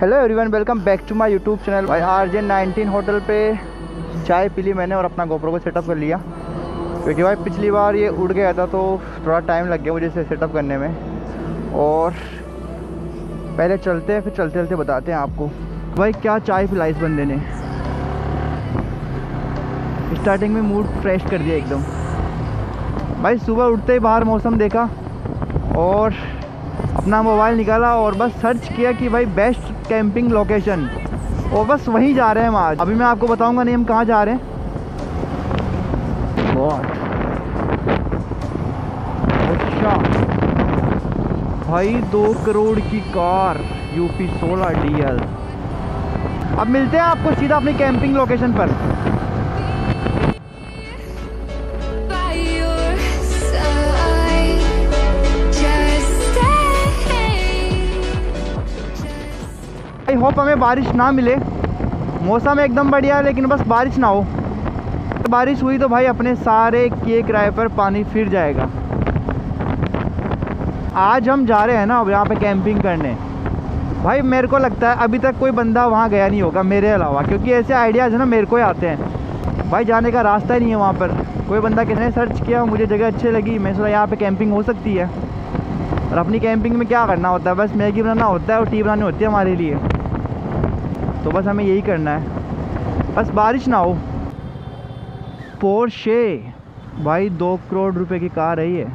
Hello everyone welcome back to my YouTube channel भाई R J nineteen hotel पे चाय P ली मैंने और अपना गोप्रो को सेटअप कर लिया। क्योंकि भाई, पिछली बार ये उड़ गया था तो थोड़ा टाइम लग गया मुझे इसे सेटअप करने में। और पहले चलते हैं, फिर चलते चलते बताते हैं आपको। भाई, क्या चाय पिलाई इस बंदे ने? स्टार्टिंग में मूड फ्रेश कर दिया एकदम। भाई, सुबह उठते ही बाहर मौसम देखा और अपना मोबाइल निकाला और बस सर्च किया कि भाई बेस्ट कैंपिंग लोकेशन। और बस वहीं जा रहे हैं हम आज। अभी मैं आपको बताऊँगा नहीं, हम कहाँ जा रहे हैं। अच्छा। भाई, दो करोड़ की कार, यूपी सोलह डीएल अब मिलते हैं आपको सीधा अपनी कैंपिंग लोकेशन पर। होप हमें बारिश ना मिले। मौसम एकदम बढ़िया है, लेकिन बस बारिश ना हो। बारिश हुई तो भाई अपने सारे किए किराए पर पानी फिर जाएगा। आज हम जा रहे हैं ना, अब यहाँ पे कैंपिंग करने। भाई मेरे को लगता है अभी तक कोई बंदा वहाँ गया नहीं होगा, मेरे अलावा, क्योंकि ऐसे आइडियाज़ है ना, मेरे को ही आते हैं। भाई जाने का रास्ता ही नहीं है वहाँ पर। कोई बंदा किसने सर्च किया, मुझे जगह अच्छी लगी, मैं सोचा यहाँ पे कैंपिंग हो सकती है। और अपनी कैंपिंग में क्या करना होता है? बस मैगी बनाना होता है और टी बनानी होती है हमारे लिए। तो बस हमें यही करना है। बस बारिश ना हो। पोर्शे भाई, दो करोड़ रुपए की कार है ये।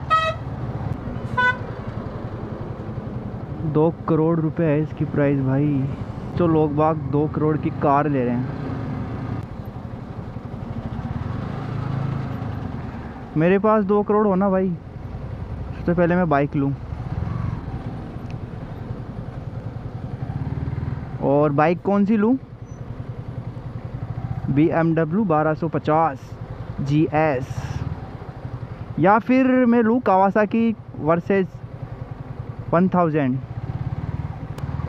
दो करोड़ रुपए है इसकी प्राइस भाई। तो लोग बाग दो करोड़ की कार ले रहे हैं। मेरे पास दो करोड़ हो ना भाई सबसे पहले मैं बाइक लूँ। और बाइक कौन सी लूँ? बी एम डब्ल्यू बारह सौ पचास जी एस या फिर मैं लूँ कावासाकी वर्सेज वन थाउज़ेंड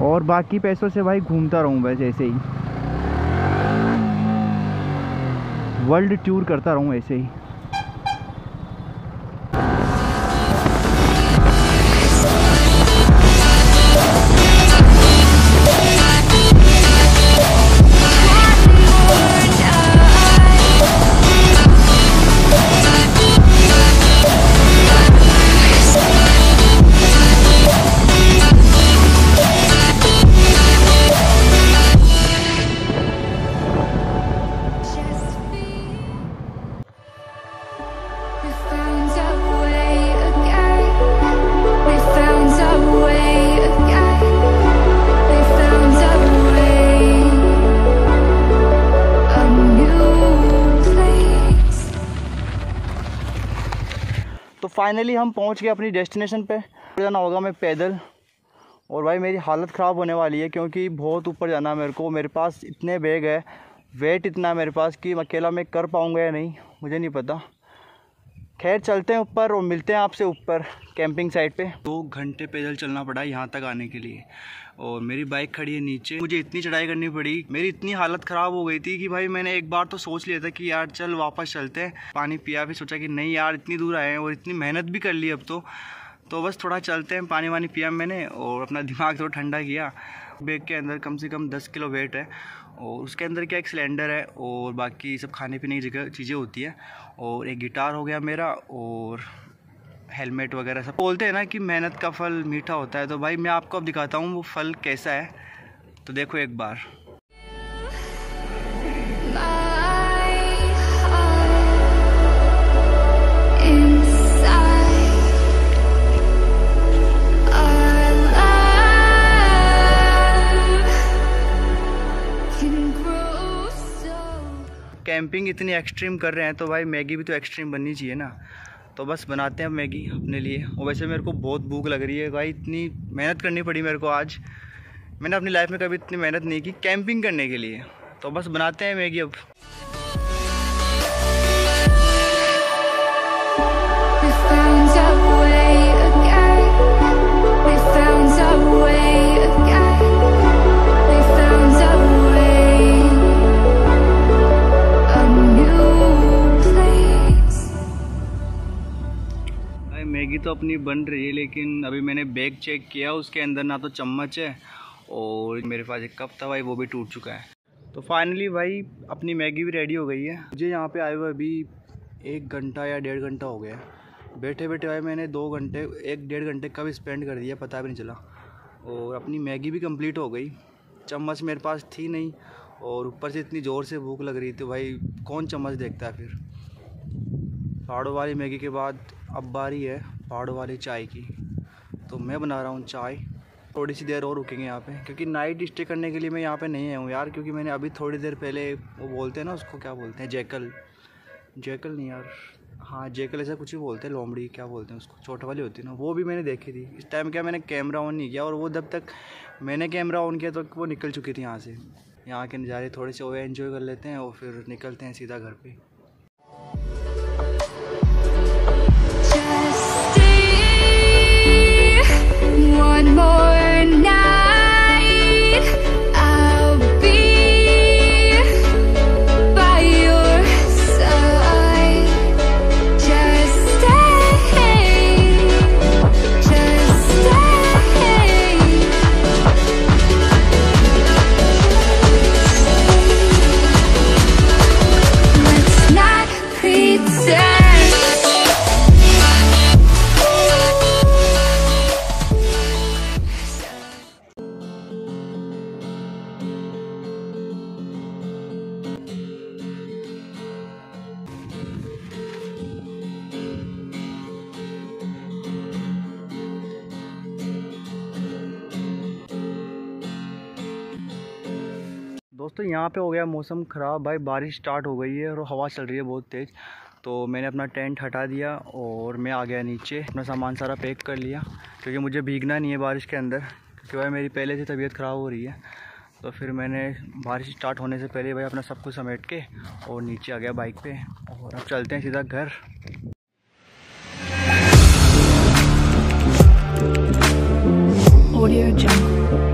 और बाकी पैसों से भाई घूमता रहूँ बस ऐसे ही। वर्ल्ड टूर करता रहूँ ऐसे ही। फाइनली हम पहुँच गए अपनी डेस्टिनेशन पे। जाना होगा मैं पैदल। और भाई मेरी हालत ख़राब होने वाली है क्योंकि बहुत ऊपर जाना है मेरे को। मेरे पास इतने बैग है। वेट इतना है मेरे पास कि अकेला मैं कर पाऊँगा या नहीं, मुझे नहीं पता। खैर, चलते हैं ऊपर और मिलते हैं आपसे ऊपर कैंपिंग साइट पे। दो घंटे पैदल चलना पड़ा यहाँ तक आने के लिए। और मेरी बाइक खड़ी है नीचे। मुझे इतनी चढ़ाई करनी पड़ी। मेरी इतनी हालत ख़राब हो गई थी कि भाई मैंने एक बार तो सोच लिया था कि यार, चल वापस चलते हैं। पानी पिया, फिर सोचा कि नहीं यार, इतनी दूर आए हैं और इतनी मेहनत भी कर ली अब तो। तो बस थोड़ा चलते हैं, पानी वानी पिया मैंने और अपना दिमाग थोड़ा ठंडा किया। बैग के अंदर कम से कम दस किलो वेट है और उसके अंदर क्या एक सिलेंडर है और बाकी सब खाने पीने की जगह चीज़ें होती हैं और एक गिटार हो गया मेरा और हेलमेट वगैरह सब। बोलते हैं ना कि मेहनत का फल मीठा होता है तो भाई मैं आपको अब दिखाता हूँ वो फल कैसा है। तो देखो एक बार। कैंपिंग इतनी एक्सट्रीम कर रहे हैं तो भाई मैगी भी तो एक्सट्रीम बननी चाहिए ना। तो बस बनाते हैं मैगी अपने लिए। और वैसे मेरे को बहुत भूख लग रही है भाई, इतनी मेहनत करनी पड़ी मेरे को आज। मैंने अपनी लाइफ में कभी इतनी मेहनत नहीं की कैंपिंग करने के लिए। तो बस बनाते हैं मैगी अब। तो अपनी बन रही है, लेकिन अभी मैंने बैग चेक किया, उसके अंदर ना तो चम्मच है और मेरे पास एक कप था भाई, वो भी टूट चुका है। तो फाइनली भाई, अपनी मैगी भी रेडी हो गई है। मुझे यहाँ पे आए हुए अभी एक घंटा या डेढ़ घंटा हो गया बैठे बैठे भाई, मैंने दो घंटे, एक डेढ़ घंटे कब स्पेंड कर दिया, पता भी नहीं चला। और अपनी मैगी भी कंप्लीट हो गई। चम्मच मेरे पास थी नहीं, और ऊपर से इतनी ज़ोर से भूख लग रही थी, भाई, कौन चम्मच देखता है फिर? पहाड़ों वाली मैगी के बाद अब बारी है। पहाड़ों वाली चाय की। तो मैं बना रहा हूँ चाय। थोड़ी सी देर और रुकेंगे यहाँ पे, क्योंकि नाइट स्टे करने के लिए मैं यहाँ पे नहीं आया हूँ यार, क्योंकि मैंने अभी थोड़ी देर पहले वो बोलते हैं ना उसको, क्या बोलते हैं जैकल जैकल नहीं यार हाँ जैकल ऐसा कुछ ही बोलते हैं, लोमड़ी, क्या बोलते हैं उसको छोटे वाली होती है ना, वो भी मैंने देखी थी। इस टाइम क्या मैंने कैमरा ऑन नहीं किया, और वो जब तक मैंने कैमरा ऑन किया तो वो निकल चुकी थी यहाँ से। यहाँ के नज़ारे थोड़े से वो एंजॉय कर लेते हैं, और फिर निकलते हैं सीधा घर पे। more. दोस्तों, यहाँ पे हो गया मौसम ख़राब। भाई, बारिश स्टार्ट हो गई है और हवा चल रही है बहुत तेज़। तो मैंने अपना टेंट हटा दिया और मैं आ गया नीचे। अपना सामान सारा पैक कर लिया क्योंकि मुझे भीगना नहीं है बारिश के अंदर। क्योंकि भाई, मेरी पहले से तबीयत ख़राब हो रही है। तो फिर मैंने बारिश स्टार्ट होने से पहले भाई, अपना सब कुछ समेट के और नीचे आ गया बाइक पे। और अब चलते हैं सीधा घर। Audio Jungle.